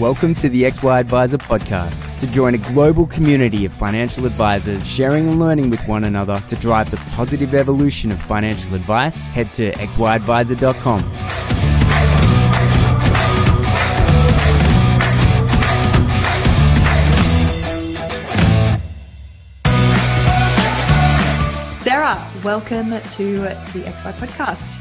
Welcome to the XY Adviser podcast. To join a global community of financial advisors sharing and learning with one another to drive the positive evolution of financial advice, head to xyadviser.com. Sarah, welcome to the XY podcast.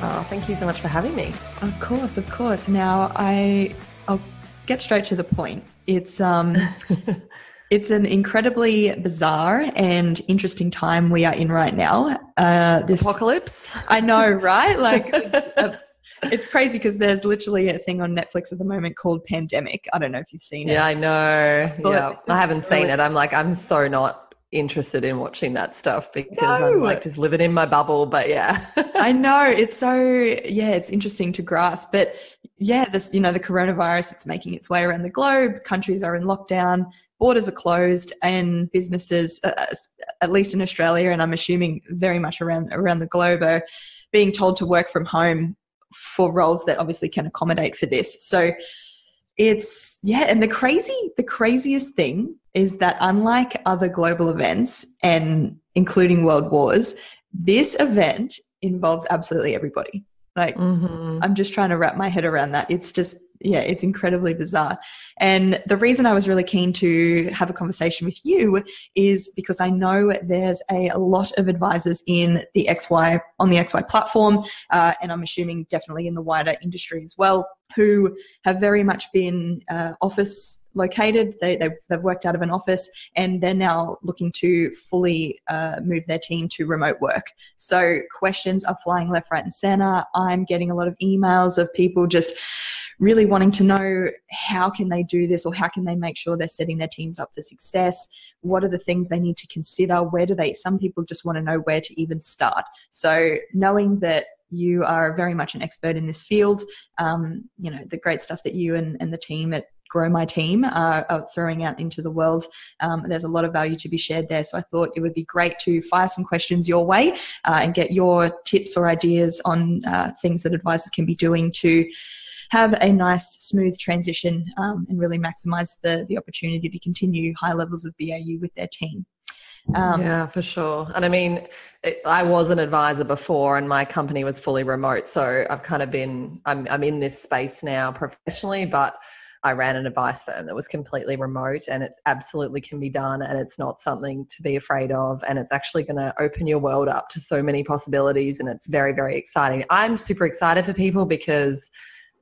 Oh, thank you so much for having me. Of course, of course. Now I I'll get straight to the point. It's um it's an incredibly bizarre and interesting time we are in right now. Uh, this apocalypse. I know, right? Like. a, it's crazy because there's literally a thing on Netflix at the moment called Pandemic. I don't know if you've seen it. Yeah, I know. But yeah, I haven't really, seen it. I'm like, I'm so not interested in watching that stuff because no. I'm like just living in my bubble. But yeah, I know it's so yeah, it's interesting to grasp. But yeah, this you know the coronavirus it's making its way around the globe. Countries are in lockdown, borders are closed, and businesses, uh, uh, at least in Australia, and I'm assuming very much around around the globe, are being told to work from home for roles that obviously can accommodate for this. So it's yeah and the crazy the craziest thing is that unlike other global events and including world wars this event involves absolutely everybody like mm-hmm. i'm just trying to wrap my head around that. It's just yeah it's incredibly bizarre. And the reason i was really keen to have a conversation with you is because i know there's a, a lot of advisors in the xy on the xy platform uh, and i'm assuming definitely in the wider industry as well who have very much been uh, office located. They, they've, they've, worked out of an office and they're now looking to fully uh, move their team to remote work. So questions are flying left, right, and center. I'm getting a lot of emails of people just really wanting to know how can they do this or how can they make sure they're setting their teams up for success what are the things they need to consider where do they some people just want to know where to even start so knowing that you are very much an expert in this field. Um, you know, the great stuff that you and, and the team at Grow My Team are, are throwing out into the world. Um, there's a lot of value to be shared there. So I thought it would be great to fire some questions your way uh, and get your tips or ideas on uh, things that advisors can be doing to have a nice, smooth transition um, and really maximize the, the opportunity to continue high levels of BAU with their team. Um, yeah, for sure. And I mean, it, I was an advisor before, and my company was fully remote. So I've kind of been, I'm, I'm in this space now professionally, but I ran an advice firm that was completely remote, and it absolutely can be done. And it's not something to be afraid of. And it's actually going to open your world up to so many possibilities. And it's very, very exciting. I'm super excited for people because,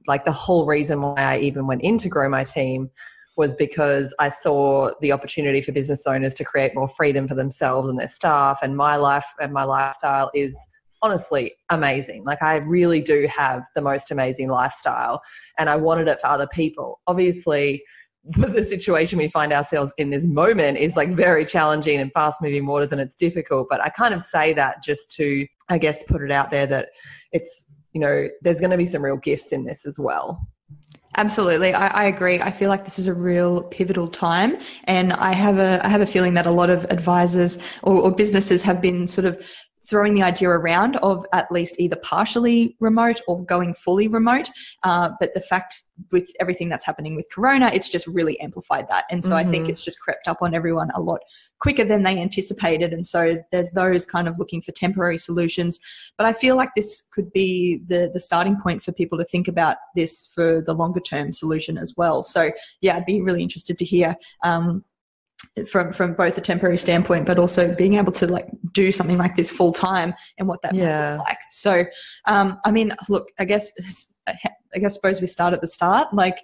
like, the whole reason why I even went in to grow my team was because I saw the opportunity for business owners to create more freedom for themselves and their staff. And my life and my lifestyle is honestly amazing. Like, I really do have the most amazing lifestyle, and I wanted it for other people. Obviously, the situation we find ourselves in this moment is like very challenging and fast moving waters and it's difficult. But I kind of say that just to, I guess, put it out there that it's, you know, there's going to be some real gifts in this as well. Absolutely, I, I, agree. I feel like this is a real pivotal time, and I have a I have a feeling that a lot of advisors or, or businesses have been sort of throwing the idea around of at least either partially remote or going fully remote. Uh, but the fact with everything that's happening with Corona, it's just really amplified that. And so mm-hmm. I think mm-hmm. it's just crept up on everyone a lot quicker than they anticipated. And so there's those kind of looking for temporary solutions. But I feel like this could be the, the starting point for people to think about this for the longer term solution as well. So yeah, I'd be really interested to hear um, from from both a temporary standpoint but also being able to like do something like this full time and what that yeah. like so um i mean look i guess i guess suppose we start at the start like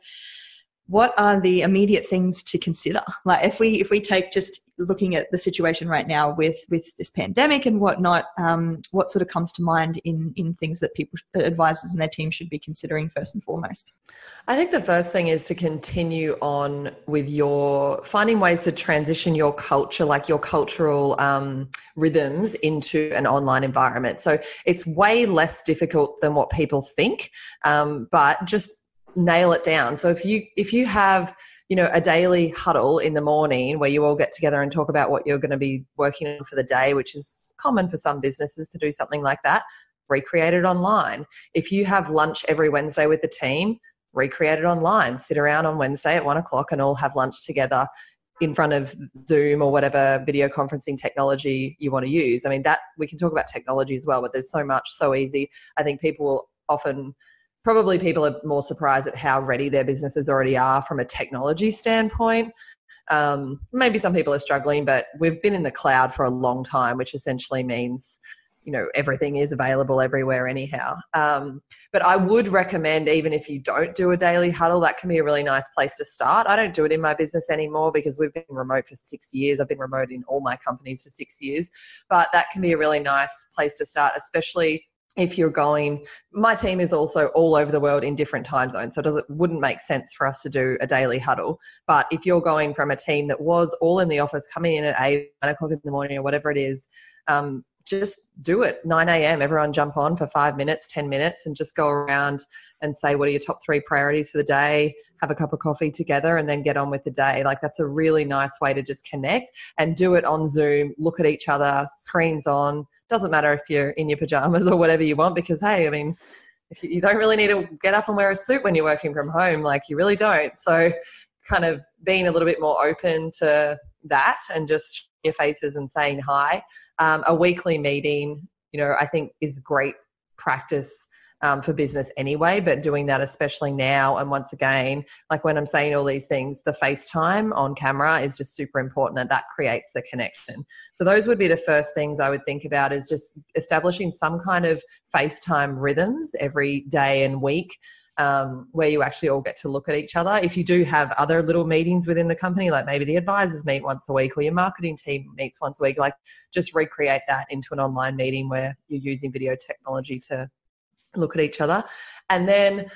what are the immediate things to consider? Like if we if we take just looking at the situation right now with with this pandemic and whatnot um, what sort of comes to mind in in things that people advisors and their team should be considering first and foremost? I think the first thing is to continue on with your finding ways to transition your culture like your cultural um, rhythms into an online environment. So it's way less difficult than what people think um, but just nail it down. So if you if you have you know a daily huddle in the morning where you all get together and talk about what you're going to be working on for the day, which is common for some businesses to do something like that, recreate it online. If you have lunch every Wednesday with the team, recreate it online, sit around on Wednesday at one o'clock and all have lunch together in front of Zoom or whatever video conferencing technology you want to use. I mean, that we can talk about technology as well, but there's so much, so easy. I think people will often, probably people are more surprised at how ready their businesses already are from a technology standpoint. Um, maybe some people are struggling, but we've been in the cloud for a long time, which essentially means you know everything is available everywhere anyhow. Um, but i would recommend even if you don't do a daily huddle that can be a really nice place to start. I don't do it in my business anymore because we've been remote for six years. I've been remote in all my companies for six years. But that can be a really nice place to start especially if you're going my team is also all over the world in different time zones so it wouldn't make sense for us to do a daily huddle. But if you're going from a team that was all in the office coming in at 8 9 o'clock in the morning or whatever it is um, just do it. 9 a.m everyone jump on for five minutes 10 minutes and just go around and say what are your top three priorities for the day? Have a cup of coffee together and then get on with the day. Like that's a really nice way to just connect and do it on zoom look at each other screens on. Doesn't matter if you're in your pajamas or whatever you want because hey i mean if you, you don't really need to get up and wear a suit when you're working from home like you really don't. So kind of being a little bit more open to that and just your faces and saying hi um, a weekly meeting, you know, I think is great practice um, for business anyway, but doing that especially now. And once again, like when I'm saying all these things, the FaceTime on camera is just super important and that creates the connection. So those would be the first things I would think about is just establishing some kind of FaceTime rhythms every day and week um, where you actually all get to look at each other. If you do have other little meetings within the company, like maybe the advisors meet once a week or your marketing team meets once a week, like just recreate that into an online meeting where you're using video technology to look at each other. And then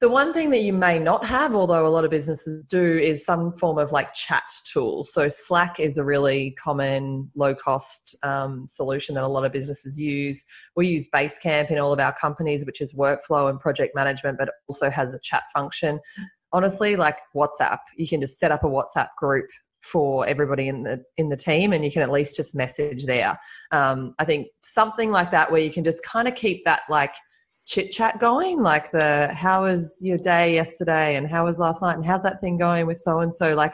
the one thing that you may not have, although a lot of businesses do, is some form of like chat tool. So Slack is a really common low cost um, solution that a lot of businesses use. We use Basecamp in all of our companies, which is workflow and project management, but also has a chat function. Honestly, like WhatsApp, you can just set up a WhatsApp group for everybody in the in the team and you can at least just message there um, i think something like that where you can just kind of keep that like chit chat going? Like the how was your day yesterday? And how was last night? And how's that thing going with so and so? Like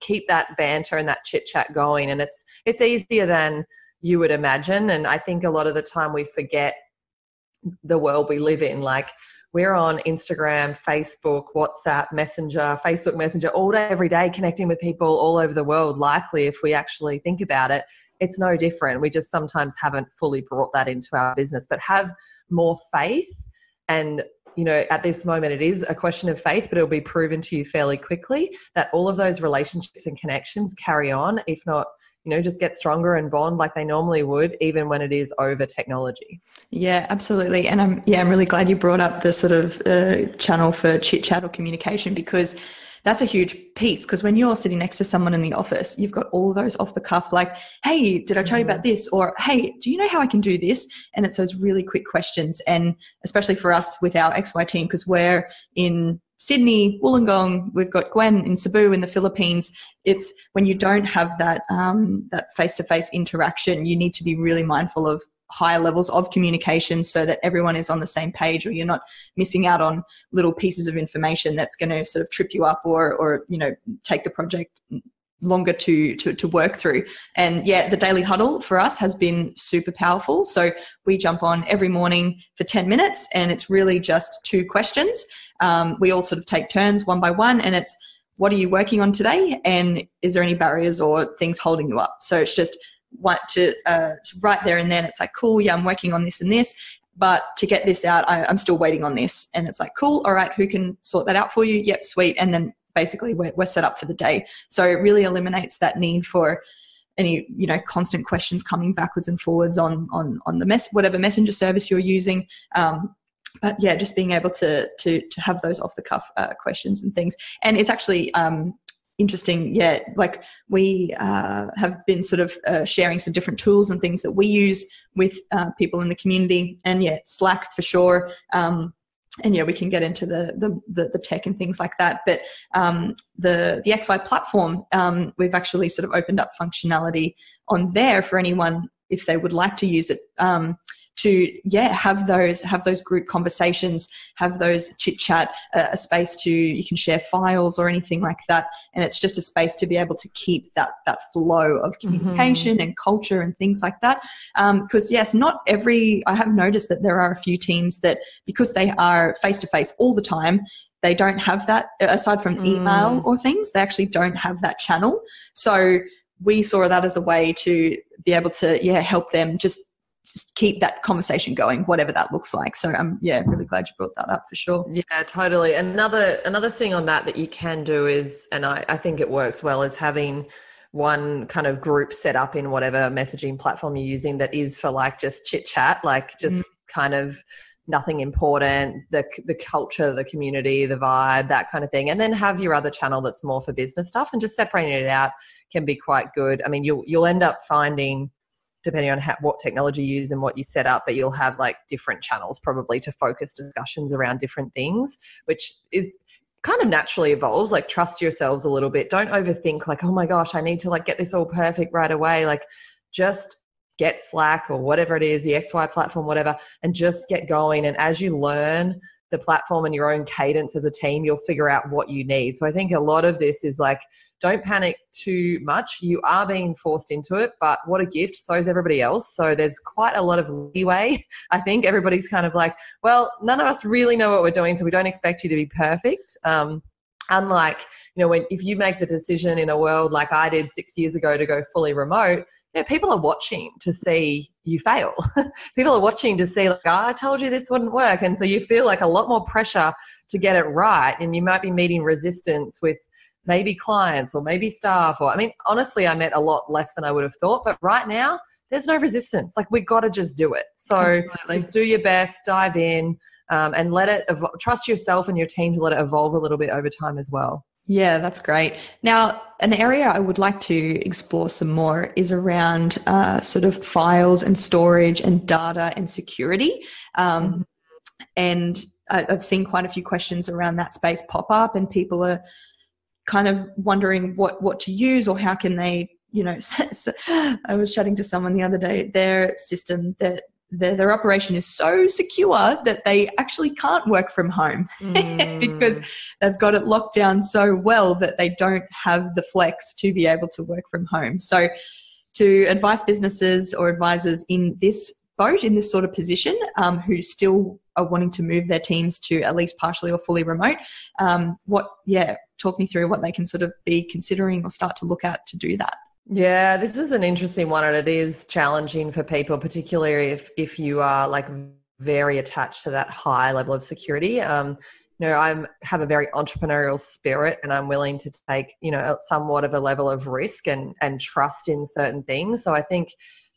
keep that banter and that chit chat going and it's it's easier than you would imagine. And i think a lot of the time we forget the world we live in. Like we're on instagram facebook whatsapp messenger facebook messenger all day every day connecting with people all over the world. Likely if we actually think about it it's no different. We just sometimes haven't fully brought that into our business but have more faith. And you know at this moment it is a question of faith but it'll be proven to you fairly quickly that all of those relationships and connections carry on if not you know just get stronger and bond like they normally would even when it is over technology. Yeah absolutely. And i'm yeah i'm really glad you brought up the sort of uh, channel for chit chat or communication because that's a huge piece because when you're sitting next to someone in the office, you've got all those off the cuff, like, hey, did I tell you about mm-hmm. this? Or hey, do you know how I can do this? And it's those really quick questions. And especially for us with our XY team, because we're in Sydney, Wollongong, we've got Gwen in Cebu in the Philippines. It's when you don't have that um, that face to face interaction, you need to be really mindful of higher levels of communication so that everyone is on the same page or you're not missing out on little pieces of information that's going to sort of trip you up or or you know take the project longer to, to to work through. And yeah the daily huddle for us has been super powerful. So we jump on every morning for 10 minutes and it's really just two questions. Um, we all sort of take turns one by one and it's what are you working on today? And is there any barriers or things holding you up? So it's just want to uh, right there and then. It's like cool yeah i'm working on this and this but to get this out I, i'm still waiting on this. And it's like cool all right who can sort that out for you? Yep sweet. And then basically we're, we're set up for the day. So it really eliminates that need for any you know constant questions coming backwards and forwards on on on the mess whatever messenger service you're using. Um, but yeah, just being able to to to have those off the cuff uh, questions and things, and it's actually um, interesting yeah like we uh, have been sort of uh, sharing some different tools and things that we use with uh, people in the community. And yeah slack for sure. Um, and yeah we can get into the, the the, the tech and things like that. But um, the the xy platform um, we've actually sort of opened up functionality on there for anyone if they would like to use it. Um, to yeah have those have those group conversations have those chit chat uh, a space to you can share files or anything like that and it's just a space to be able to keep that that flow of mm-hmm. communication mm-hmm. and culture and things like that because um, yes not every i have noticed that there are a few teams that because they are face to face all the time they don't have that aside from mm. email or things they actually don't have that channel so we saw that as a way to be able to yeah help them just keep that conversation going whatever that looks like. So i'm yeah really glad you brought that up for sure. Yeah totally. Another another thing on that that you can do is and i, I think it works well is having one kind of group set up in whatever messaging platform you're using that is for like just chit chat like just mm. kind of nothing important the the culture the community the vibe that kind of thing. And then have your other channel that's more for business stuff and just separating it out can be quite good. I mean you'll you'll end up finding depending on how, what technology you use and what you set up, but you'll have like different channels probably to focus discussions around different things, which is kind of naturally evolves. Like trust yourselves a little bit. Don't overthink like, oh my gosh, I need to like get this all perfect right away. Like just get Slack or whatever it is, the XY platform, whatever, and just get going. And as you learn the platform and your own cadence as a team, you'll figure out what you need. So I think a lot of this is like don't panic too much. You are being forced into it, but what a gift. So is everybody else. So there's quite a lot of leeway. I think everybody's kind of like, well, none of us really know what we're doing, so we don't expect you to be perfect. Um, unlike, you know, when if you make the decision in a world like I did six years ago to go fully remote, you know, people are watching to see you fail. people are watching to see, like, oh, I told you this wouldn't work. And so you feel like a lot more pressure to get it right. And you might be meeting resistance with maybe clients or maybe staff or i mean honestly i met a lot less than i would have thought but right now there's no resistance like we've got to just do it so Absolutely. just do your best dive in um, and let it evo- trust yourself and your team to let it evolve a little bit over time as well yeah, that's great. Now, an area I would like to explore some more is around uh, sort of files and storage and data and security. Um, mm-hmm. And I've seen quite a few questions around that space pop up, and people are kind of wondering what what to use or how can they you know i was chatting to someone the other day their system that their, their operation is so secure that they actually can't work from home mm. because they've got it locked down so well that they don't have the flex to be able to work from home so to advise businesses or advisors in this boat in this sort of position um, who still are wanting to move their teams to at least partially or fully remote um, what yeah talk me through what they can sort of be considering or start to look at to do that. Yeah this is an interesting one and it is challenging for people particularly if if you are like very attached to that high level of security. Um, you know i have a very entrepreneurial spirit and i'm willing to take you know somewhat of a level of risk and and trust in certain things. So i think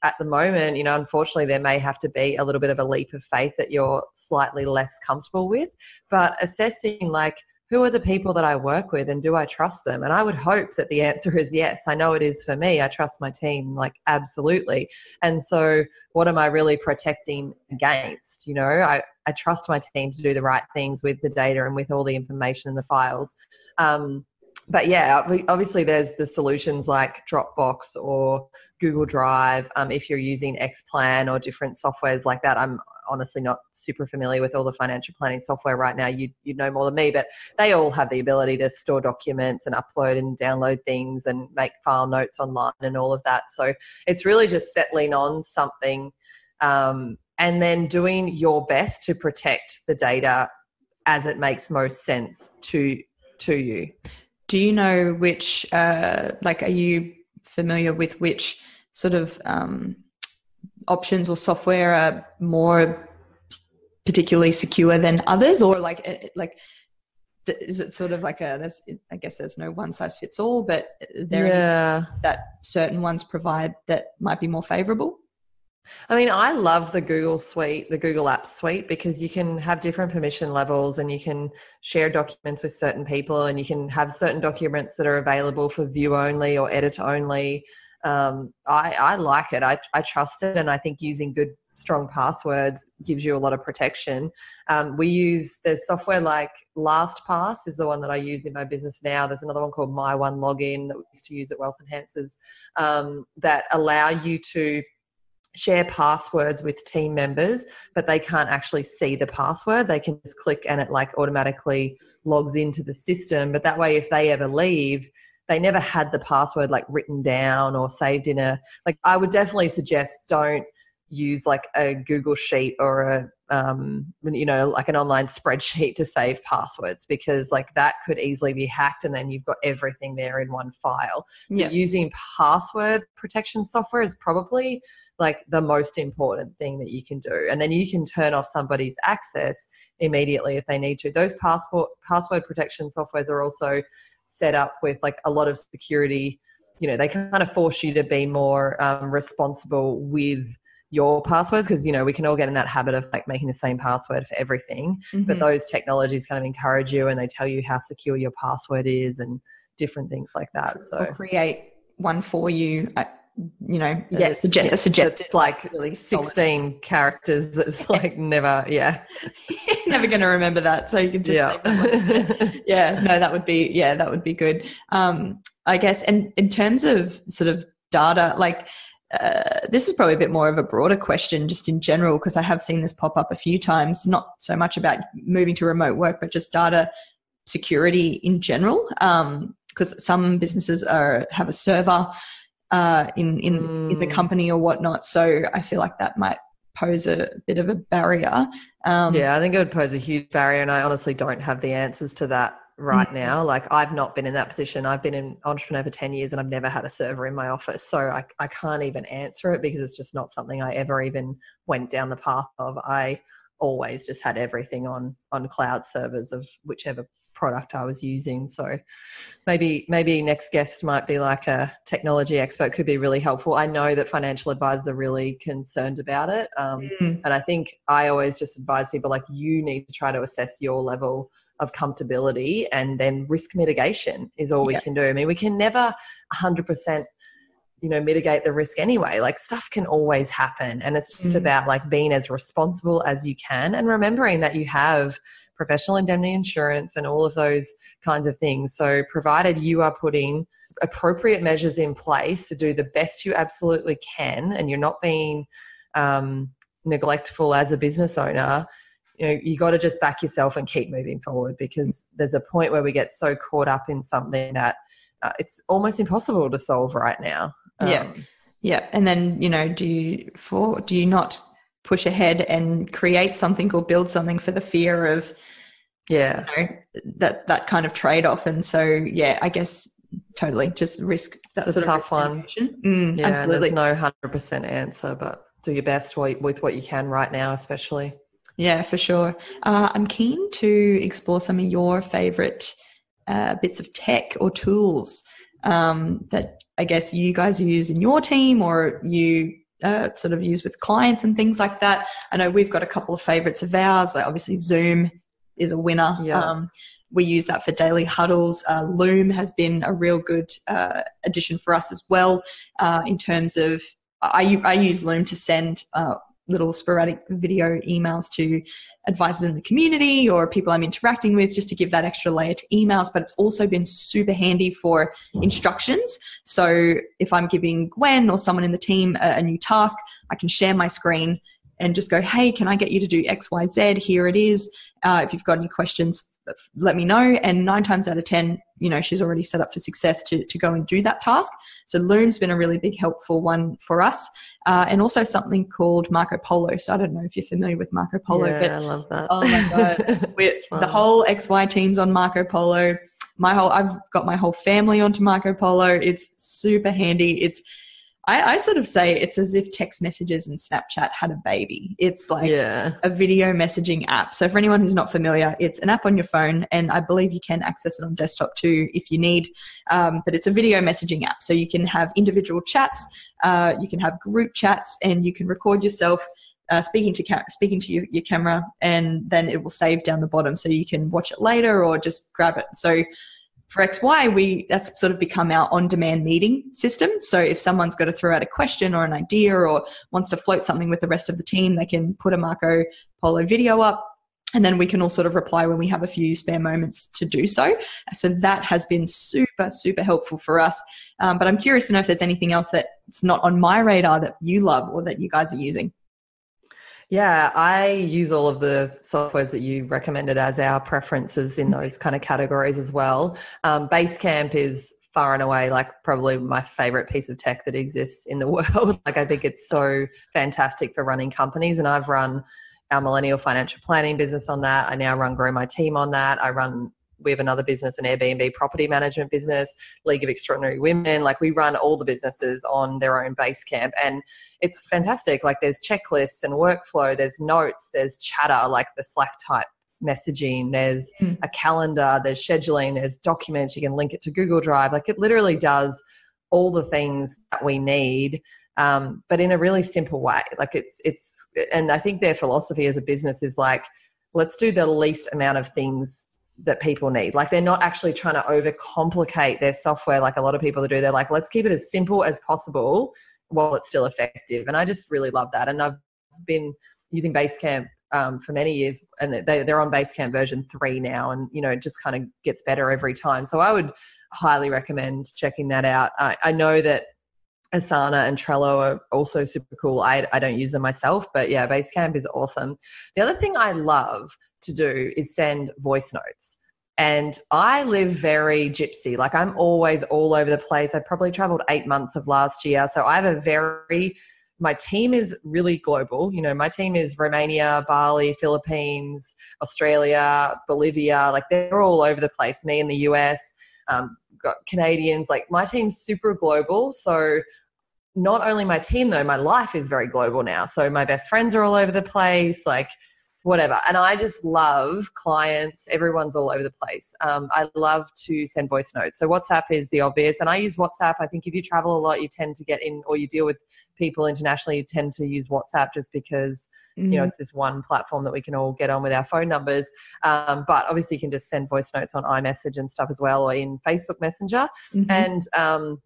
at the moment, you know, unfortunately, there may have to be a little bit of a leap of faith that you're slightly less comfortable with. But assessing, like, who are the people that I work with and do I trust them? And I would hope that the answer is yes. I know it is for me. I trust my team, like, absolutely. And so, what am I really protecting against? You know, I, I trust my team to do the right things with the data and with all the information in the files. Um, but yeah, obviously there's the solutions like Dropbox or Google Drive. Um, if you're using Xplan or different softwares like that, I'm honestly not super familiar with all the financial planning software right now. You you know more than me, but they all have the ability to store documents and upload and download things and make file notes online and all of that. So it's really just settling on something um, and then doing your best to protect the data as it makes most sense to to you do you know which uh, like are you familiar with which sort of um, options or software are more particularly secure than others or like eh, eh, like is it sort of like a there's i guess there's no one size fits all but there yeah. that certain ones provide that might be more favorable I mean, I love the Google Suite, the Google Apps Suite, because you can have different permission levels and you can share documents with certain people and you can have certain documents that are available for view only or edit only. Um, I, I like it. I, I trust it. And I think using good, strong passwords gives you a lot of protection. Um, we use, there's software like LastPass is the one that I use in my business now. There's another one called My One Login that we used to use at Wealth Enhancers um, that allow you to share passwords with team members, but they can't actually see the password. They can just click and it like automatically logs into the system. But that way, if they ever leave, they never had the password like written down or saved in a like. I would definitely suggest don't use like a Google Sheet or a um, you know like an online spreadsheet to save passwords because like that could easily be hacked and then you've got everything there in one file. So using password protection software is probably like the most important thing that you can do. And then you can turn off somebody's access immediately if they need to. Those passport password protection softwares are also set up with like a lot of security. You know, they kind of force you to be more um, responsible with your passwords because you know we can all get in that habit of like making the same password for everything mm-hmm. but those technologies kind of encourage you and they tell you how secure your password is and different things like that so or create one for you you know, yes, suggest, yes. suggested it's like really 16 solid. characters that's like never, yeah. never going to remember that. So you can just yeah. yeah, no, that would be, yeah, that would be good. Um, I guess, and in terms of sort of data, like, uh, this is probably a bit more of a broader question just in general because I have seen this pop up a few times, not so much about moving to remote work, but just data security in general. Because um, some businesses are have a server uh, in in, mm. in the mm. company or whatnot. So I feel like that might pose a bit of a barrier. Um, yeah, I think it would pose a huge barrier, and I honestly don't have the answers to that right mm. now. Like I've not been in that position. I've been an entrepreneur for 10 years and I've never had a server in my office. So I, I can't even answer it because it's just not something I ever even went down the path of. I always just had everything on on cloud servers of whichever product I was using. So maybe maybe next guest might be like a technology expert could be really helpful. I know that financial advisors are really concerned about it, um, mm. and I think I always just advise people like you need to try to assess your level of comfortability and then risk mitigation is all we can do. I mean, we can never 100% you know mitigate the risk anyway like stuff can always happen and it's just mm. about like being as responsible as you can and remembering that you have professional indemnity insurance, and all of those kinds of things. So, provided you are putting appropriate measures in place to do the best you absolutely can, and you're not being um, neglectful as a business owner, you know you got to just back yourself and keep moving forward because there's a point where we get so caught up in something that uh, it's almost impossible to solve right now. Um, yeah, yeah, and then you know, do you for do you not push ahead and create something or build something for the fear of yeah. you know, that that kind of trade-off? And so yeah i guess totally just risk that's a tough one. mm, yeah, absolutely there's no 100% answer but do your best with what you can right now especially yeah for sure uh, i'm keen to explore some of your favorite uh, bits of tech or tools um, that i guess you guys use in your team or you uh, sort of use with clients and things like that. I know we've got a couple of favorites of ours. Like obviously, Zoom is a winner. Yeah. Um, we use that for daily huddles. Uh, Loom has been a real good uh, addition for us as well uh, in terms of I, I use Loom to send uh, little sporadic video emails to advisors in the community or people I'm interacting with just to give that extra layer to emails. But it's also been super handy for instructions. So if I'm giving Gwen or someone in the team a, a new task, I can share my screen and just go, hey, can I get you to do X, Y, Z? Here it is. Uh, if you've got any questions, let me know. And nine times out of 10, you know, she's already set up for success to, to go and do that task. So Loom's been a really big helpful one for us. Uh, and also something called Marco Polo. So I don't know if you're familiar with Marco Polo. Yeah, but, I love that. Oh my God. the whole XY team's on Marco Polo. My whole, I've got my whole family onto Marco Polo. It's super handy. It's, I, I, sort of say it's as if text messages and Snapchat had a baby. It's like yeah. a video messaging app. So for anyone who's not familiar, it's an app on your phone, and I believe you can access it on desktop too if you need. Um, but it's a video messaging app, so you can have individual chats, uh, you can have group chats, and you can record yourself. Uh, speaking to ca- speaking to your, your camera, and then it will save down the bottom, so you can watch it later or just grab it. So for XY, we that's sort of become our on-demand meeting system. So if someone's got to throw out a question or an idea or wants to float something with the rest of the team, they can put a Marco Polo video up and then we can all sort of reply when we have a few spare moments to do so. So that has been super, super helpful for us. Um, but I'm curious to know if there's anything else that's not on my radar that you love or that you guys are using. Yeah, I use all of the softwares that you recommended as our preferences in those kind of categories as well. Um, Basecamp is far and away like probably my favorite piece of tech that exists in the world. like I think it's so fantastic for running companies, and I've run our millennial financial planning business on that. I now run Grow My Team on that. I run we have another business, an Airbnb property management business, League of Extraordinary Women. Like we run all the businesses on their own base camp And it's fantastic. Like there's checklists and workflow, there's notes, there's chatter, like the Slack type messaging, there's mm. a calendar, there's scheduling, there's documents, you can link it to Google Drive. Like it literally does all the things that we need. Um, but in a really simple way. Like it's it's and I think their philosophy as a business is like, let's do the least amount of things that people need. Like they're not actually trying to overcomplicate their software like a lot of people do. They're like, let's keep it as simple as possible while it's still effective. And I just really love that. And I've been using Basecamp um, for many years, and they, they're on Basecamp version three now, and you know it just kind of gets better every time. So I would highly recommend checking that out. I, I know that Asana and Trello are also super cool. I, I don't use them myself, but yeah, Basecamp is awesome. The other thing I love to do is send voice notes. And I live very gypsy. Like I'm always all over the place. I probably traveled eight months of last year. So I have a very, my team is really global. You know, my team is Romania, Bali, Philippines, Australia, Bolivia. Like they're all over the place. Me in the US, um, got Canadians. Like my team's super global. So not only my team though, my life is very global now. So my best friends are all over the place. Like whatever. And I just love clients. Everyone's all over the place. Um, I love to send voice notes. So WhatsApp is the obvious, and I use WhatsApp. I think if you travel a lot, you tend to get in, or you deal with people internationally, you tend to use WhatsApp just because mm-hmm. you know mm-hmm. it's this one platform that we can all get on with our phone numbers. Um, but obviously, you can just send voice notes on iMessage and stuff as well, or in Facebook Messenger. Mm-hmm. And um,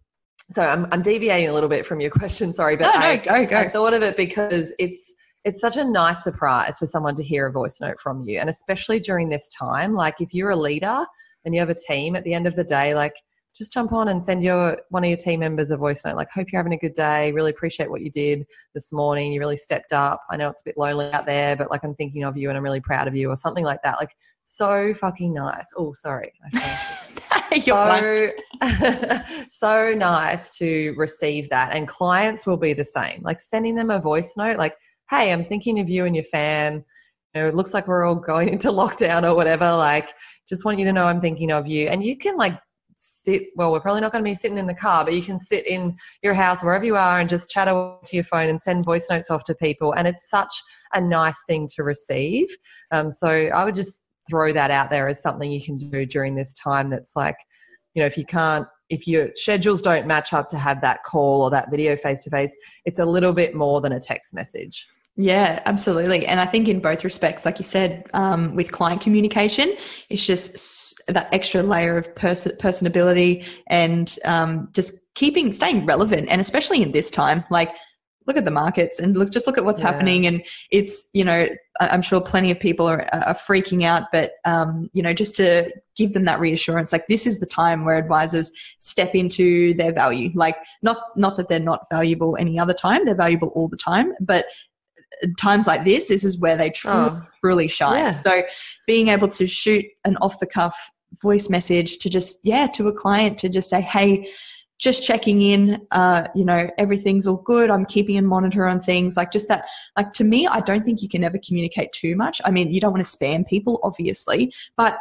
so I'm, I'm, deviating a little bit from your question. Sorry, but no, I, go, go. I thought of it because it's it's such a nice surprise for someone to hear a voice note from you and especially during this time like if you're a leader and you have a team at the end of the day like just jump on and send your one of your team members a voice note like hope you're having a good day. Really appreciate what you did this morning. You really stepped up. I know it's a bit lonely out there but like i'm thinking of you and i'm really proud of you or something like that like so fucking nice. Oh sorry. So, so nice to receive that and clients will be the same. Like sending them a voice note like hey, I'm thinking of you and your fam. You know, it looks like we're all going into lockdown or whatever. Like, just want you to know I'm thinking of you. And you can like sit, well, we're probably not going to be sitting in the car, but you can sit in your house, wherever you are, and just chat to your phone and send voice notes off to people. And it's such a nice thing to receive. Um, so I would just throw that out there as something you can do during this time that's like, you know, if you can't if your schedules don't match up to have that call or that video face to face, it's a little bit more than a text message. Yeah, absolutely. And I think in both respects, like you said, um, with client communication, it's just that extra layer of person personability and um, just keeping, staying relevant. And especially in this time, like look at the markets and look, just look at what's yeah. happening. And it's, you know, I'm sure plenty of people are, are freaking out, but, um, you know, just to give them that reassurance, like this is the time where advisors step into their value. Like not, not that they're not valuable any other time, they're valuable all the time, but times like this, this is where they truly, oh, truly shine. Yeah. So being able to shoot an off the cuff voice message to just, yeah, to a client to just say, hey, just checking in, uh, you know, everything's all good. I'm keeping a monitor on things like just that. Like to me, I don't think you can ever communicate too much. I mean, you don't want to spam people, obviously, but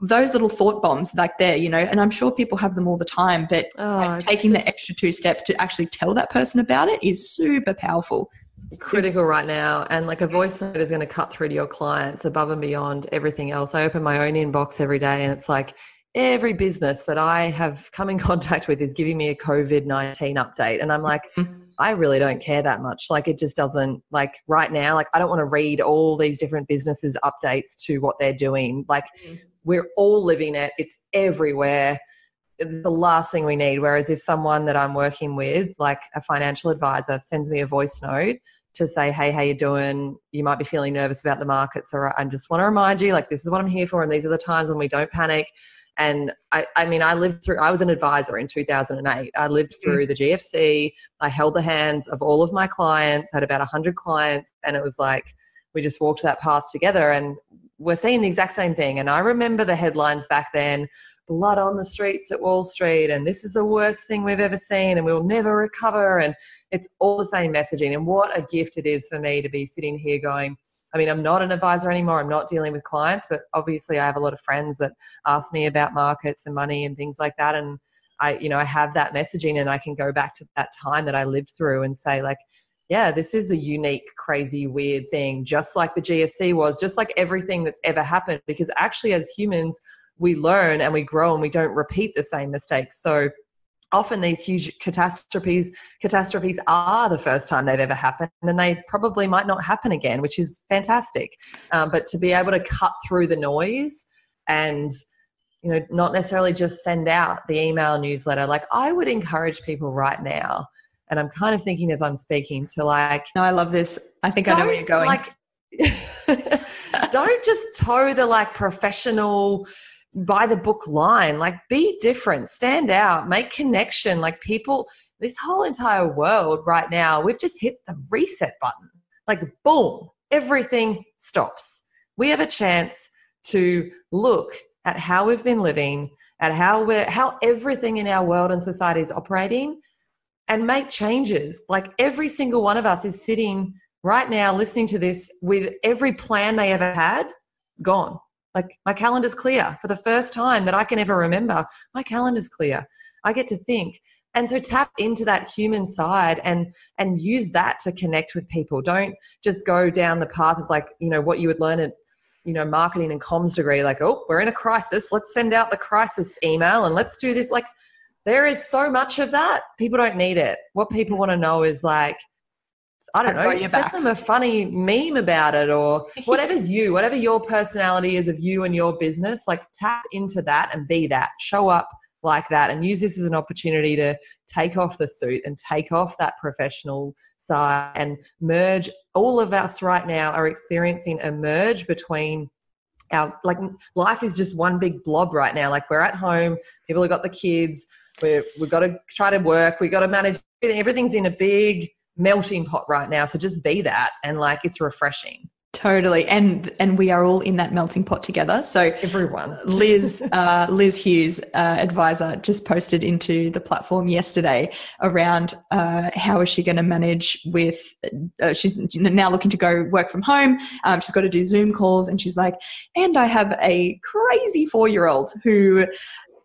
those little thought bombs like there you know and i'm sure people have them all the time but oh, like, taking just... the extra two steps to actually tell that person about it is super powerful critical right now and like a voice note is going to cut through to your clients above and beyond everything else. I open my own inbox every day and it's like every business that i have come in contact with is giving me a covid-19 update and i'm like mm-hmm. i really don't care that much. Like it just doesn't like right now like i don't want to read all these different businesses updates to what they're doing. Like mm-hmm. we're all living it. It's everywhere. It's the last thing we need. Whereas if someone that i'm working with like a financial advisor sends me a voice note to say, hey, how you doing? You might be feeling nervous about the markets, or I just want to remind you, like, this is what I'm here for, and these are the times when we don't panic. And I, I mean, I lived through, I was an advisor in 2008. I lived mm-hmm. through the GFC. I held the hands of all of my clients, had about 100 clients, and it was like, we just walked that path together and we're seeing the exact same thing. And I remember the headlines back then blood on the streets at Wall Street, and this is the worst thing we've ever seen, and we'll never recover. And it's all the same messaging. And what a gift it is for me to be sitting here going, I mean, I'm not an advisor anymore. I'm not dealing with clients, but obviously I have a lot of friends that ask me about markets and money and things like that. And I, you know, I have that messaging and I can go back to that time that I lived through and say, like, yeah, this is a unique, crazy, weird thing, just like the GFC was, just like everything that's ever happened. Because actually, as humans, we learn and we grow and we don't repeat the same mistakes. So often these huge catastrophes catastrophes are the first time they've ever happened and they probably might not happen again which is fantastic. Um, but to be able to cut through the noise and you know not necessarily just send out the email newsletter like i would encourage people right now and i'm kind of thinking as i'm speaking to like no i love this. I think i know where you're going. like don't just toe the like professional by the book line like be different stand out make connection. Like people this whole entire world right now we've just hit the reset button. Like boom everything stops. We have a chance to look at how we've been living at how we're how everything in our world and society is operating and make changes. Like every single one of us is sitting right now listening to this with every plan they ever had gone like my calendar's clear for the first time that I can ever remember. My calendar's clear. I get to think. And so tap into that human side and and use that to connect with people. Don't just go down the path of like, you know, what you would learn at you know, marketing and comms degree, like, oh, we're in a crisis. Let's send out the crisis email and let's do this. Like, there is so much of that. People don't need it. What people want to know is like, I don't I've know, send them a funny meme about it or whatever's you, whatever your personality is of you and your business, like tap into that and be that. Show up like that and use this as an opportunity to take off the suit and take off that professional side and merge. All of us right now are experiencing a merge between our, like, life is just one big blob right now. Like, we're at home, people have got the kids, we're, we've got to try to work, we've got to manage everything. Everything's in a big, melting pot right now. So just be that and like it's refreshing. Totally, and and we are all in that melting pot together. So everyone, Liz, uh, Liz Hughes, uh, advisor, just posted into the platform yesterday around uh, how is she going to manage with. Uh, she's now looking to go work from home. Um, she's got to do Zoom calls, and she's like, and I have a crazy four year old who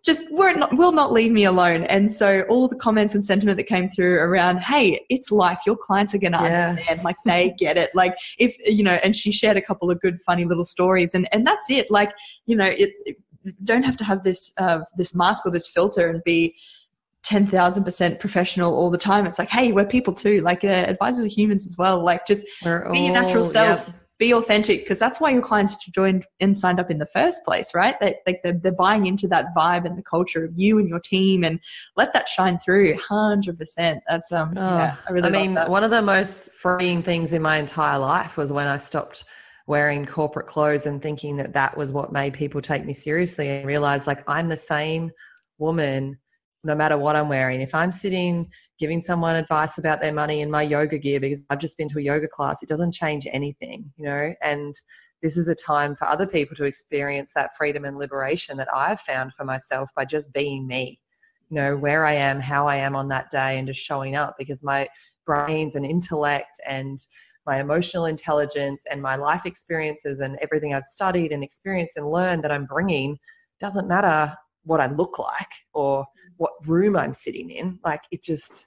just not, will not leave me alone. And so all the comments and sentiment that came through around, hey, it's life. Your clients are going to yeah. understand. Like they get it. Like if you know, and she shared a couple of good, funny little stories, and and that's it. Like you know, it, it don't have to have this uh, this mask or this filter and be. 10,000% professional all the time. It's like, hey, we're people too. Like, uh, advisors are humans as well. Like, just we're be your natural self. Yep be authentic because that's why your clients joined and signed up in the first place, right? They, they, they're, they're buying into that vibe and the culture of you and your team and let that shine through 100%. That's, um, oh, yeah, I really I mean, that. one of the most freeing things in my entire life was when I stopped wearing corporate clothes and thinking that that was what made people take me seriously and realize like I'm the same woman no matter what I'm wearing. If I'm sitting giving someone advice about their money in my yoga gear because I've just been to a yoga class, it doesn't change anything, you know? And this is a time for other people to experience that freedom and liberation that I've found for myself by just being me, you know, where I am, how I am on that day, and just showing up because my brains and intellect and my emotional intelligence and my life experiences and everything I've studied and experienced and learned that I'm bringing doesn't matter what I look like or what room I'm sitting in. Like it just,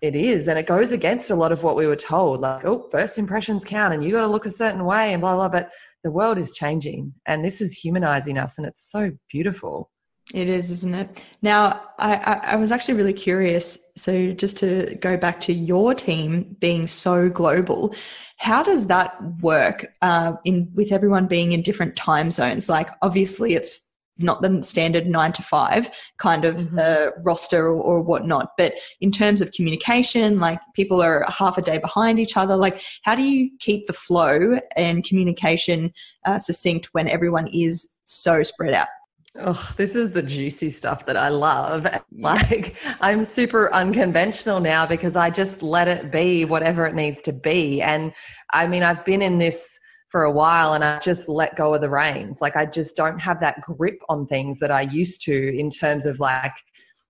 it is. And it goes against a lot of what we were told. Like, oh, first impressions count and you got to look a certain way and blah, blah. But the world is changing and this is humanizing us and it's so beautiful. It is, isn't it? Now, I, I, I, was actually really curious. So, just to go back to your team being so global, how does that work uh, in with everyone being in different time zones? Like, obviously, it's not the standard nine to five kind of mm-hmm. uh, roster or, or, whatnot. But in terms of communication, like people are half a day behind each other. Like, how do you keep the flow and communication uh, succinct when everyone is so spread out? Oh, this is the juicy stuff that I love. Like, I'm super unconventional now because I just let it be whatever it needs to be. And I mean, I've been in this for a while and I just let go of the reins. Like I just don't have that grip on things that I used to in terms of like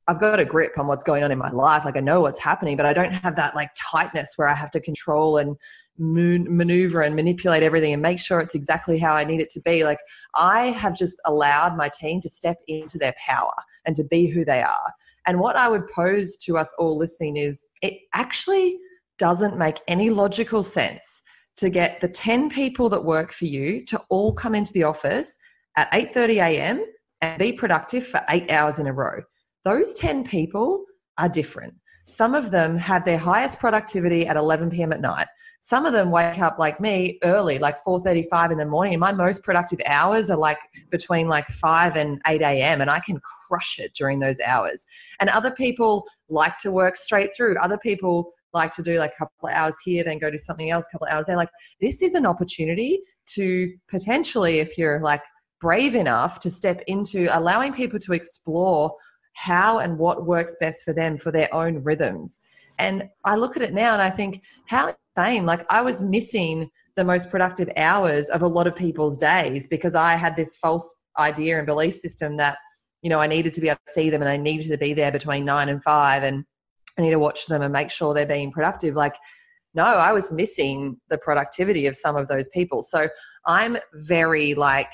I've got a grip on what's going on in my life. Like I know what's happening, but I don't have that like tightness where I have to control and maneuver and manipulate everything and make sure it's exactly how I need it to be. Like I have just allowed my team to step into their power and to be who they are. And what I would pose to us all listening is it actually doesn't make any logical sense to get the 10 people that work for you to all come into the office at 8:30 a.m. and be productive for 8 hours in a row. Those 10 people are different. Some of them have their highest productivity at 11 p.m. at night. Some of them wake up like me early, like 4:35 in the morning. And my most productive hours are like between like 5 and 8 a.m. and I can crush it during those hours. And other people like to work straight through. Other people like to do like a couple of hours here, then go do something else, a couple of hours there. Like this is an opportunity to potentially, if you're like brave enough to step into allowing people to explore how and what works best for them for their own rhythms. And I look at it now and I think, how insane. Like I was missing the most productive hours of a lot of people's days because I had this false idea and belief system that, you know, I needed to be able to see them and I needed to be there between nine and five. And I need to watch them and make sure they're being productive. Like, no, I was missing the productivity of some of those people. So I'm very like,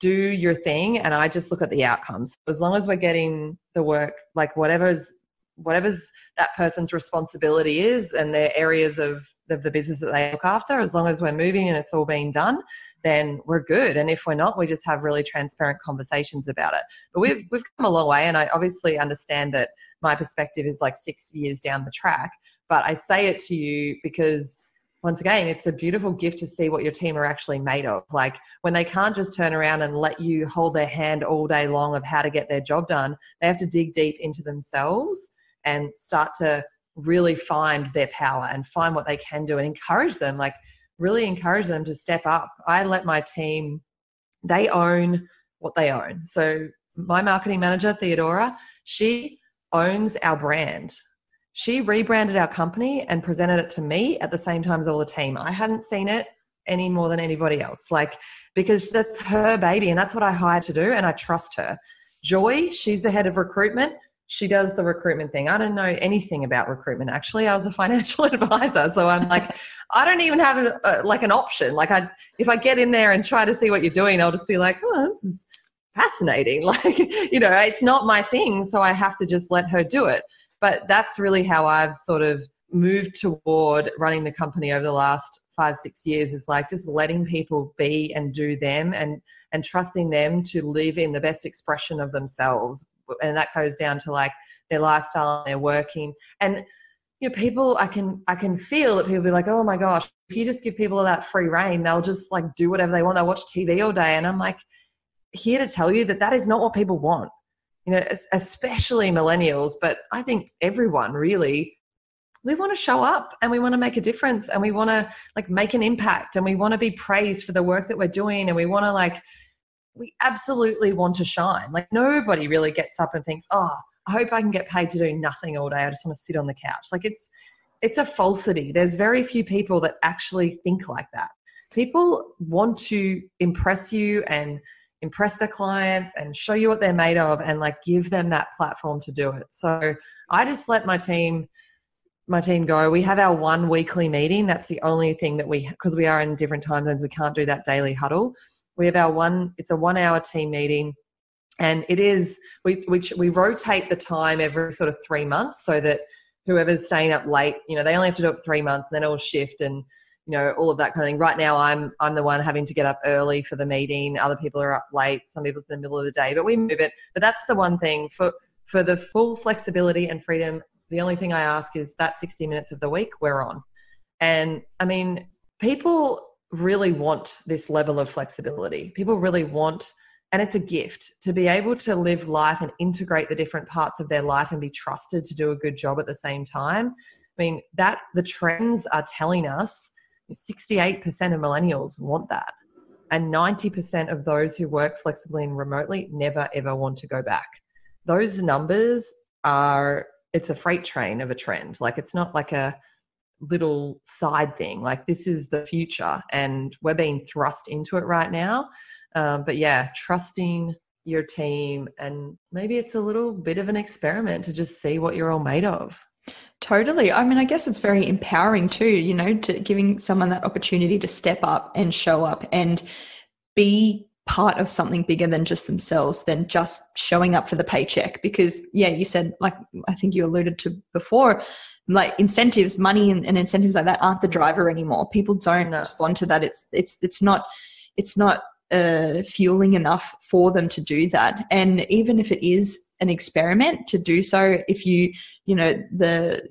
do your thing and I just look at the outcomes. As long as we're getting the work, like whatever's whatever's that person's responsibility is and their areas of, of the business that they look after, as long as we're moving and it's all being done, then we're good. And if we're not, we just have really transparent conversations about it. But we've we've come a long way and I obviously understand that my perspective is like six years down the track. But I say it to you because once again, it's a beautiful gift to see what your team are actually made of. Like when they can't just turn around and let you hold their hand all day long of how to get their job done, they have to dig deep into themselves and start to really find their power and find what they can do and encourage them. Like really encourage them to step up. I let my team, they own what they own. So my marketing manager, Theodora, she owns our brand. She rebranded our company and presented it to me at the same time as all the team. I hadn't seen it any more than anybody else, like because that's her baby and that's what I hired to do, and I trust her. Joy, she's the head of recruitment. She does the recruitment thing. I don't know anything about recruitment. Actually, I was a financial advisor, so I'm like, I don't even have a, a, like an option. Like, I if I get in there and try to see what you're doing, I'll just be like, oh, this is fascinating. Like, you know, it's not my thing, so I have to just let her do it. But that's really how I've sort of moved toward running the company over the last five, six years is like just letting people be and do them and and trusting them to live in the best expression of themselves. And that goes down to like their lifestyle and their working. And you know, people I can I can feel that people be like, oh my gosh, if you just give people that free reign, they'll just like do whatever they want. They'll watch TV all day. And I'm like, here to tell you that that is not what people want. You know, especially millennials, but I think everyone really we want to show up and we want to make a difference and we want to like make an impact and we want to be praised for the work that we're doing and we want to like we absolutely want to shine. Like nobody really gets up and thinks, "Oh, I hope I can get paid to do nothing all day. I just want to sit on the couch." Like it's it's a falsity. There's very few people that actually think like that. People want to impress you and impress their clients and show you what they're made of and like give them that platform to do it. So I just let my team my team go. We have our one weekly meeting. That's the only thing that we because we are in different time zones, we can't do that daily huddle. We have our one it's a 1 hour team meeting and it is we which we rotate the time every sort of 3 months so that whoever's staying up late, you know, they only have to do it for 3 months and then it'll shift and you know all of that kind of thing. Right now i'm i'm the one having to get up early for the meeting. Other people are up late. Some people in the middle of the day but we move it. But that's the one thing. For for the full flexibility and freedom the only thing i ask is that 60 minutes of the week we're on. And i mean people really want this level of flexibility. People really want and it's a gift to be able to live life and integrate the different parts of their life and be trusted to do a good job at the same time. I mean, that the trends are telling us 68% of millennials want that. And 90% of those who work flexibly and remotely never ever want to go back. Those numbers are, it's a freight train of a trend. Like it's not like a little side thing. Like this is the future and we're being thrust into it right now. Um, but yeah, trusting your team and maybe it's a little bit of an experiment to just see what you're all made of. Totally. I mean, I guess it's very empowering too, you know, to giving someone that opportunity to step up and show up and be part of something bigger than just themselves than just showing up for the paycheck because yeah you said like i think you alluded to before like incentives money and, and incentives like that aren't the driver anymore people don't no. respond to that it's it's it's not it's not uh, fueling enough for them to do that. And even if it is an experiment to do so, if you, you know, the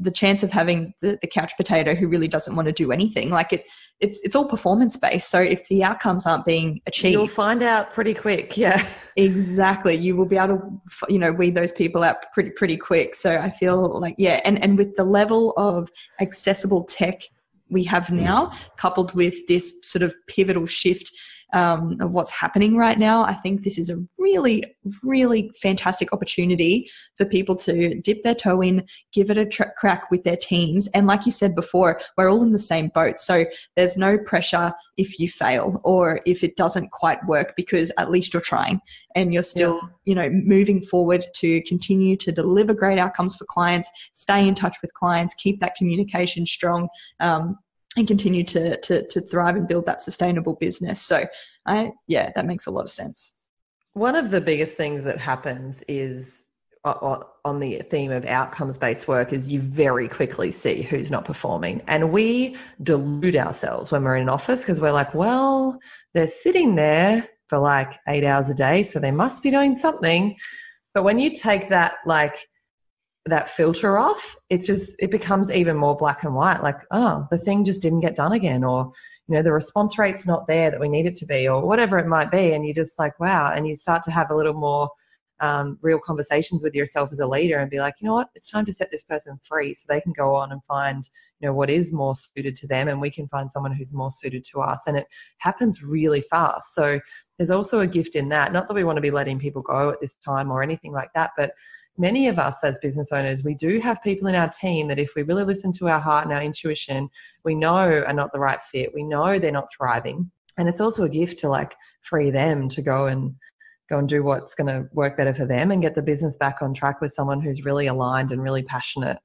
the chance of having the, the couch potato who really doesn't want to do anything like it it's it's all performance based. So if the outcomes aren't being achieved you'll find out pretty quick yeah. Exactly. You will be able to you know weed those people out pretty pretty quick. So i feel like yeah and and with the level of accessible tech we have now coupled with this sort of pivotal shift um, of what's happening right now. I think this is a really, really fantastic opportunity for people to dip their toe in, give it a tra- crack with their teams. And like you said before, we're all in the same boat. So there's no pressure if you fail or if it doesn't quite work because at least you're trying and you're still, yeah. you know, moving forward to continue to deliver great outcomes for clients, stay in touch with clients, keep that communication strong. Um, and continue to, to, to thrive and build that sustainable business. So, I yeah, that makes a lot of sense. One of the biggest things that happens is on the theme of outcomes based work is you very quickly see who's not performing. And we delude ourselves when we're in office because we're like, well, they're sitting there for like eight hours a day, so they must be doing something. But when you take that like that filter off, it's just it becomes even more black and white. Like, oh, the thing just didn't get done again, or you know, the response rate's not there that we need it to be, or whatever it might be. And you're just like, wow, and you start to have a little more um, real conversations with yourself as a leader and be like, you know what, it's time to set this person free so they can go on and find, you know, what is more suited to them, and we can find someone who's more suited to us. And it happens really fast. So there's also a gift in that. Not that we want to be letting people go at this time or anything like that, but many of us as business owners, we do have people in our team that if we really listen to our heart and our intuition, we know are not the right fit. We know they're not thriving. And it's also a gift to like free them to go and go and do what's going to work better for them and get the business back on track with someone who's really aligned and really passionate.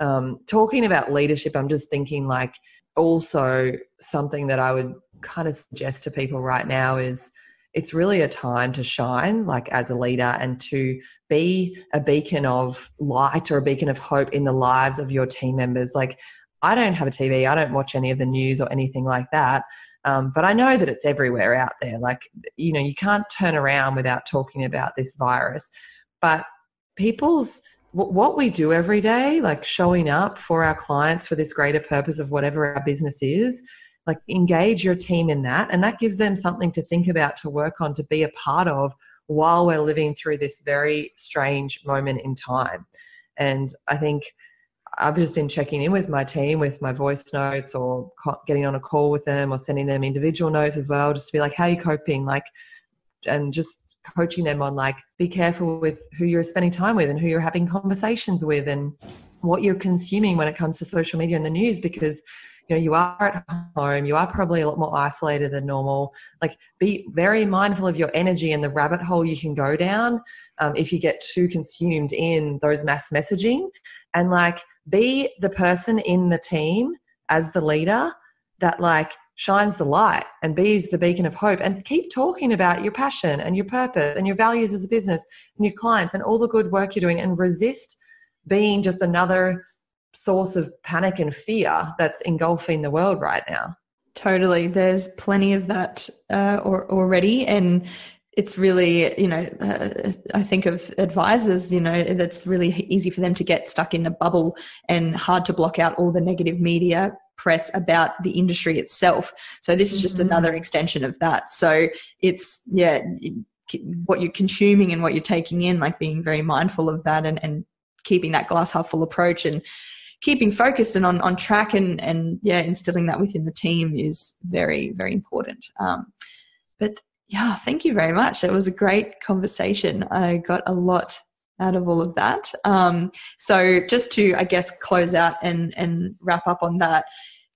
Um, talking about leadership, I'm just thinking like also something that I would kind of suggest to people right now is it's really a time to shine like as a leader and to be a beacon of light or a beacon of hope in the lives of your team members. Like i don't have a tv i don't watch any of the news or anything like that um, but i know that it's everywhere out there. Like you know you can't turn around without talking about this virus but people's what we do every day like showing up for our clients for this greater purpose of whatever our business is like engage your team in that and that gives them something to think about to work on to be a part of while we're living through this very strange moment in time. And i think i've just been checking in with my team with my voice notes or getting on a call with them or sending them individual notes as well just to be like how are you coping? Like and just coaching them on like be careful with who you're spending time with and who you're having conversations with and what you're consuming when it comes to social media and the news because you know you are at home you are probably a lot more isolated than normal. Like be very mindful of your energy and the rabbit hole you can go down um, if you get too consumed in those mass messaging. And like be the person in the team as the leader that like shines the light and be the beacon of hope and keep talking about your passion and your purpose and your values as a business and your clients and all the good work you're doing and resist being just another source of panic and fear that's engulfing the world right now. Totally. There's plenty of that uh, or, already. And it's really, you know, uh, I think of advisors, you know, that's really easy for them to get stuck in a bubble and hard to block out all the negative media press about the industry itself. So this is just mm-hmm. another extension of that. So it's yeah, what you're consuming and what you're taking in, like being very mindful of that and and keeping that glass half full approach and keeping focused and on on track and and yeah, instilling that within the team is very very important. Um, but yeah, thank you very much. It was a great conversation. I got a lot out of all of that. Um, so just to, I guess, close out and and wrap up on that,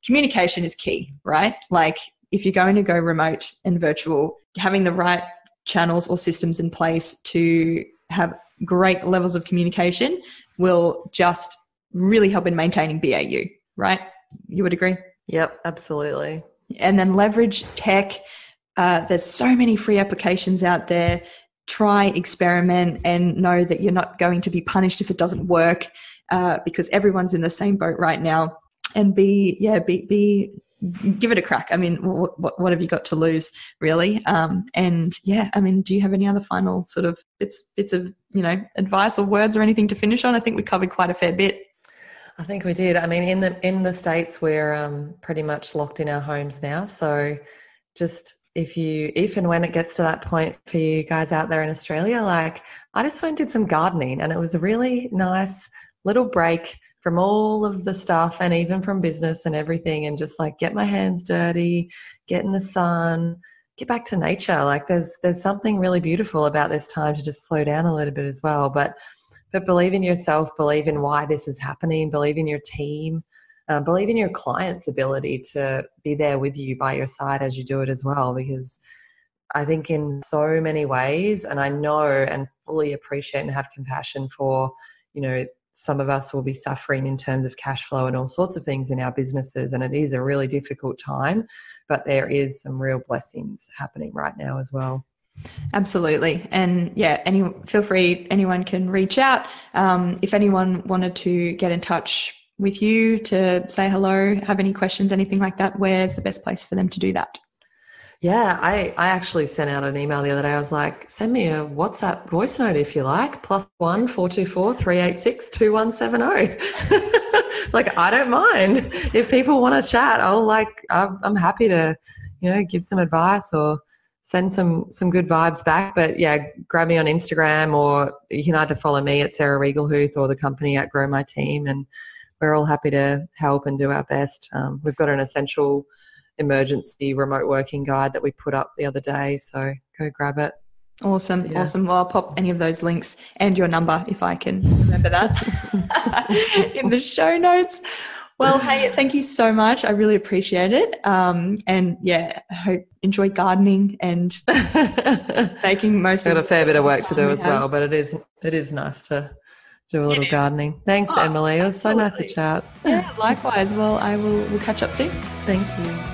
communication is key, right? Like if you're going to go remote and virtual, having the right channels or systems in place to have great levels of communication will just really help in maintaining BAU, right? You would agree? Yep, absolutely. And then leverage tech. Uh, there's so many free applications out there try, experiment, and know that you're not going to be punished if it doesn't work uh, because everyone's in the same boat right now. And be, yeah, be, be, give it a crack. I mean, what, what, what have you got to lose, really? Um, and yeah, I mean, do you have any other final sort of bits, bits of, you know, advice or words or anything to finish on? I think we covered quite a fair bit. I think we did. I mean, in the in the states, we're um, pretty much locked in our homes now. So, just if you if and when it gets to that point for you guys out there in Australia, like I just went did some gardening and it was a really nice little break from all of the stuff and even from business and everything and just like get my hands dirty, get in the sun, get back to nature. Like there's there's something really beautiful about this time to just slow down a little bit as well. But but believe in yourself, believe in why this is happening, believe in your team uh, believe in your client's ability to be there with you by your side as you do it as well because i think in so many ways and i know and fully appreciate and have compassion for you know some of us will be suffering in terms of cash flow and all sorts of things in our businesses and it is a really difficult time but there is some real blessings happening right now as well Absolutely. And yeah, any feel free, anyone can reach out. Um, if anyone wanted to get in touch with you to say hello, have any questions, anything like that, where's the best place for them to do that? Yeah, I, I actually sent out an email the other day. I was like, send me a WhatsApp voice note if you like, plus one four two four three eight six two one seven zero. Like, I don't mind if people want to chat. I'll like, I'm, I'm happy to, you know, give some advice or send some some good vibes back. But yeah, grab me on Instagram or you can either follow me at Sarah Riegelhuth or the company at Grow My Team and we're all happy to help and do our best. Um, we've got an essential emergency remote working guide that we put up the other day, so go grab it. Awesome, yeah. awesome. Well, I'll pop any of those links and your number if I can remember that in the show notes. Well, hey, thank you so much. I really appreciate it. Um, and yeah, I hope enjoy gardening and making most. Got a fair bit of work to do as well, but it is it is nice to do a little gardening. Thanks, oh, Emily. It was absolutely. so nice to chat. Yeah, likewise. Well, I will we'll catch up soon. Thank you.